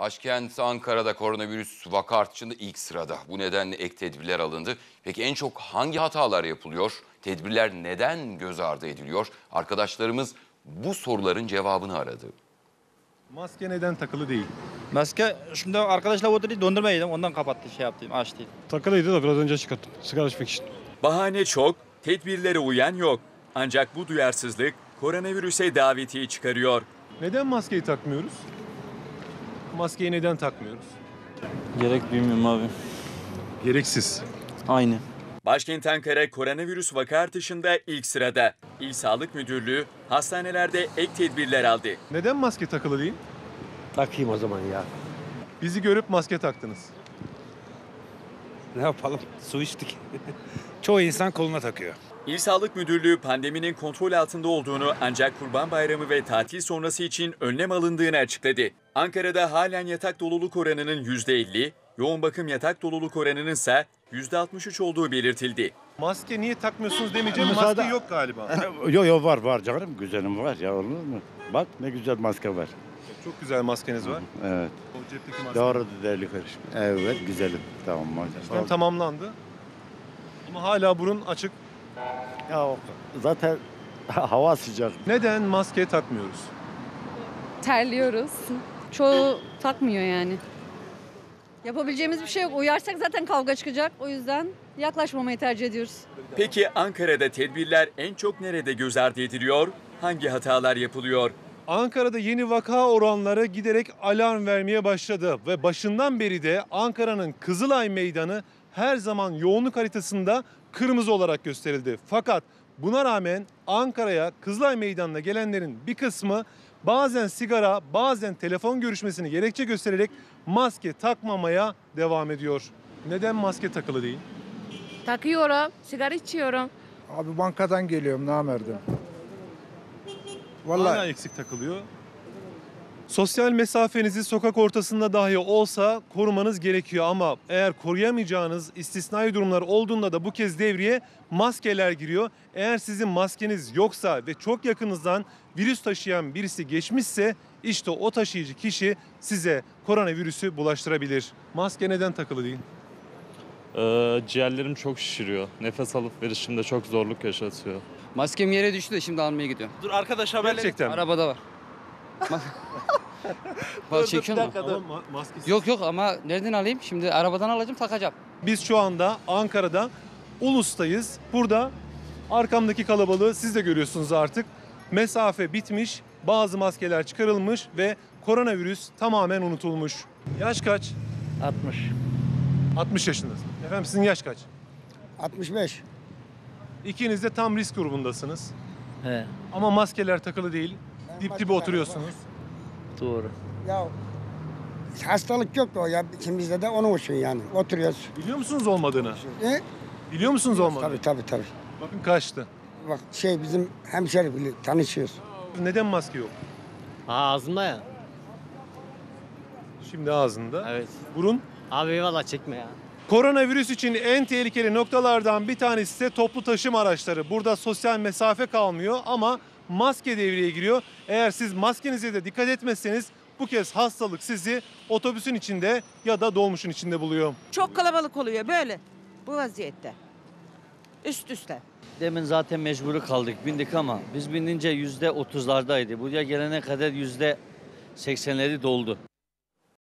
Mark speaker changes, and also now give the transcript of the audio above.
Speaker 1: Başkent Ankara'da koronavirüs vaka artışında ilk sırada. Bu nedenle ek tedbirler alındı. Peki en çok hangi hatalar yapılıyor? Tedbirler neden göz ardı ediliyor? Arkadaşlarımız bu soruların cevabını aradı.
Speaker 2: Maske neden takılı değil?
Speaker 3: Maske şimdi arkadaşlar oturdu dondurma yedim ondan kapattı şey yaptım açtı.
Speaker 4: Takılıydı da biraz önce çıkarttım. Sigara içmek için.
Speaker 5: Bahane çok, tedbirlere uyan yok. Ancak bu duyarsızlık koronavirüse davetiyi çıkarıyor.
Speaker 2: Neden maskeyi takmıyoruz? Maskeyi neden takmıyoruz?
Speaker 6: Gerek bilmiyorum abi.
Speaker 2: Gereksiz.
Speaker 6: Aynı.
Speaker 5: Başkent Ankara koronavirüs vaka artışında ilk sırada. İl Sağlık Müdürlüğü hastanelerde ek tedbirler aldı.
Speaker 2: Neden maske takılı değil?
Speaker 7: Takayım o zaman ya.
Speaker 2: Bizi görüp maske taktınız.
Speaker 7: Ne yapalım? Su içtik. Çoğu insan koluna takıyor.
Speaker 5: İl Sağlık Müdürlüğü pandeminin kontrol altında olduğunu ancak Kurban Bayramı ve tatil sonrası için önlem alındığını açıkladı. Ankara'da halen yatak doluluk oranının %50, yoğun bakım yatak doluluk oranının ise %63 olduğu belirtildi.
Speaker 2: Maske niye takmıyorsunuz demeyeceğim. Maske yok galiba.
Speaker 8: Yok yok var var canım güzelim var ya olur mu? Bak ne güzel maske var.
Speaker 2: Çok güzel maskeniz var.
Speaker 8: Evet.
Speaker 2: O cepteki maske.
Speaker 8: Doğru değerli kardeşim. Evet güzelim. Tamam
Speaker 2: İşlem
Speaker 8: maşallah.
Speaker 2: tamamlandı. Ama hala burun açık.
Speaker 8: Ya zaten hava sıcak.
Speaker 2: Neden maske takmıyoruz?
Speaker 9: terliyoruz. Çoğu takmıyor yani. Yapabileceğimiz bir şey yok. Uyarsak zaten kavga çıkacak. O yüzden yaklaşmamayı tercih ediyoruz.
Speaker 5: Peki Ankara'da tedbirler en çok nerede göz ardı ediliyor? Hangi hatalar yapılıyor?
Speaker 2: Ankara'da yeni vaka oranları giderek alarm vermeye başladı ve başından beri de Ankara'nın Kızılay Meydanı her zaman yoğunluk haritasında kırmızı olarak gösterildi. Fakat buna rağmen Ankara'ya Kızılay Meydanı'na gelenlerin bir kısmı bazen sigara, bazen telefon görüşmesini gerekçe göstererek maske takmamaya devam ediyor. Neden maske takılı değil?
Speaker 10: Takıyorum, sigara içiyorum.
Speaker 7: Abi bankadan geliyorum namerdim.
Speaker 2: Hala
Speaker 7: Vallahi
Speaker 2: eksik takılıyor. Sosyal mesafenizi sokak ortasında dahi olsa korumanız gerekiyor ama eğer koruyamayacağınız istisnai durumlar olduğunda da bu kez devreye maskeler giriyor. Eğer sizin maskeniz yoksa ve çok yakınızdan virüs taşıyan birisi geçmişse işte o taşıyıcı kişi size koronavirüsü bulaştırabilir. Maske neden takılı değil?
Speaker 6: Ee, ciğerlerim çok şişiriyor. Nefes alıp verişimde çok zorluk yaşatıyor.
Speaker 11: Maskem yere düştü de şimdi almaya gidiyorum.
Speaker 3: Dur arkadaş haberle.
Speaker 2: Gerçekten mi?
Speaker 11: Arabada var. Bak çekiyor mu?
Speaker 2: Ama ma- maskesiz.
Speaker 11: Yok yok ama nereden alayım? Şimdi arabadan alacağım takacağım.
Speaker 2: Biz şu anda Ankara'da Ulus'tayız. Burada arkamdaki kalabalığı siz de görüyorsunuz artık. Mesafe bitmiş, bazı maskeler çıkarılmış ve koronavirüs tamamen unutulmuş. Yaş kaç?
Speaker 7: 60.
Speaker 2: 60 yaşındasın. Efendim sizin yaş kaç?
Speaker 7: 65.
Speaker 2: İkiniz de tam risk grubundasınız.
Speaker 7: He.
Speaker 2: Ama maskeler takılı değil. Dip dibe oturuyorsunuz.
Speaker 7: Doğru.
Speaker 12: Ya hastalık yok da o ya ikimizde de onun için yani oturuyoruz.
Speaker 2: Biliyor musunuz olmadığını?
Speaker 12: E?
Speaker 2: Biliyor musunuz olmadığını?
Speaker 12: Tabii tabii tabii.
Speaker 2: Bakın kaçtı.
Speaker 12: Bak şey bizim hemşeri bile tanışıyoruz.
Speaker 2: Neden maske yok?
Speaker 7: Ağzımda ya.
Speaker 2: Şimdi ağzında.
Speaker 7: Evet.
Speaker 2: Burun.
Speaker 7: Abi eyvallah çekme ya.
Speaker 2: Koronavirüs için en tehlikeli noktalardan bir tanesi ise toplu taşıma araçları. Burada sosyal mesafe kalmıyor ama maske devreye giriyor. Eğer siz maskenize de dikkat etmezseniz bu kez hastalık sizi otobüsün içinde ya da dolmuşun içinde buluyor.
Speaker 10: Çok kalabalık oluyor böyle. Bu vaziyette. Üst üste.
Speaker 6: Demin zaten mecburi kaldık bindik ama biz bindince yüzde otuzlardaydı. Buraya gelene kadar yüzde seksenleri doldu.